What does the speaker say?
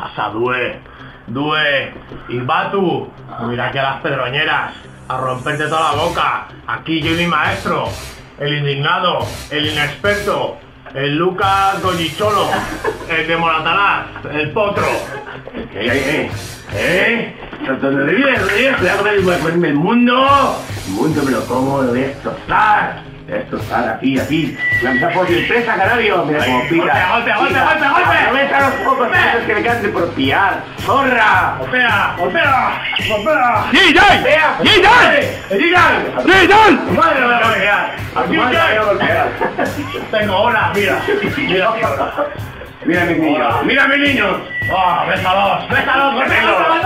pasa, Due? Due, y Batu, mira aquí a las pedroñeras, a romperte toda la boca. Aquí yo y mi maestro, el indignado, el inexperto, el Lucas Goyicholo, el de Moratalás, el potro. ¿Eh? ¿Eh? ¿Eh? ¿Dónde vives? Voy a comerme el mundo. El mundo me lo como, lo voy a destrozar. Voy a destrozar aquí, aquí. Lanza por mi empresa, canario. Mira cómo pica. golpe, golpe, Pica. golpe, golpe. Minutos que me quedan por pillar. ¡Zorra! ¡Golpea! ¡Golpea! ¡Golpea! ¡Gigan! ¡Gigan! ¡Digan! ¡Gigan! ¡Madre me voy a golpear! A tu madre voy a golpear. Tengo horas, mira. Mira. Mira mis niños. Mira mis niños. ¡Oh, bésalos! ¡Bésalos! ¡Golpea, Bésalos.